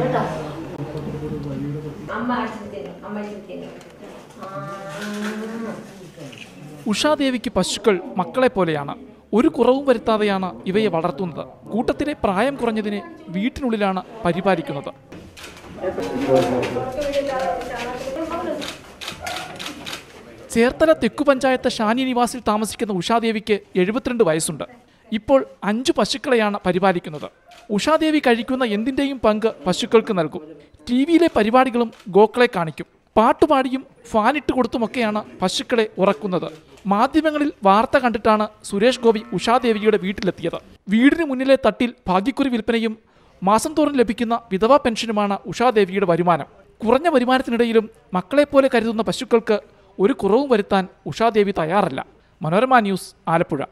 കേട്ടോ അമ്മ ഉഷാദേവിക്ക് പശുക്കൾ മക്കളെ പോലെയാണ് ഒരു കുറവും വരുത്താതെയാണ് ഇവയെ വളർത്തുന്നത്. കൂട്ടത്തിലെ പ്രായം കുറഞ്ഞതിനെ വീട്ടിനുള്ളിലാണ് പരിപാലിക്കുന്നത്. ചേർത്തല തെക്കു പഞ്ചായത്ത് ഷാനി നിവാസിൽ താമസിക്കുന്ന ഉഷാദേവിക്ക് എഴുപത്തിരണ്ട് വയസ്സുണ്ട്. ഇപ്പോൾ അഞ്ച് പശുക്കളെയാണ് പരിപാലിക്കുന്നത്. ഉഷാദേവി കഴിക്കുന്ന എന്തിന്റെയും പങ്ക് പശുക്കൾക്ക് നൽകും. ടി വിയിലെ പരിപാടികളും ഗോക്കളെ കാണിക്കും. പാട്ടുപാടിയും ഫാനിട്ട് കൊടുത്തുമൊക്കെയാണ് പശുക്കളെ ഉറക്കുന്നത്. മാധ്യമങ്ങളിൽ വാർത്ത കണ്ടിട്ടാണ് സുരേഷ് ഗോപി ഉഷാദേവിയുടെ വീട്ടിലെത്തിയത്. വീടിന് മുന്നിലെ തട്ടിൽ ഭാഗ്യക്കുറി വിൽപ്പനയും മാസം തോറും ലഭിക്കുന്ന വിധവാ പെൻഷനുമാണ് ഉഷാദേവിയുടെ വരുമാനം. കുറഞ്ഞ വരുമാനത്തിനിടയിലും മക്കളെപ്പോലെ കരുതുന്ന പശുക്കൾക്ക് ഒരു കുറവും വരുത്താൻ ഉഷാദേവി തയ്യാറല്ല. മനോരമ ന്യൂസ് ആലപ്പുഴ.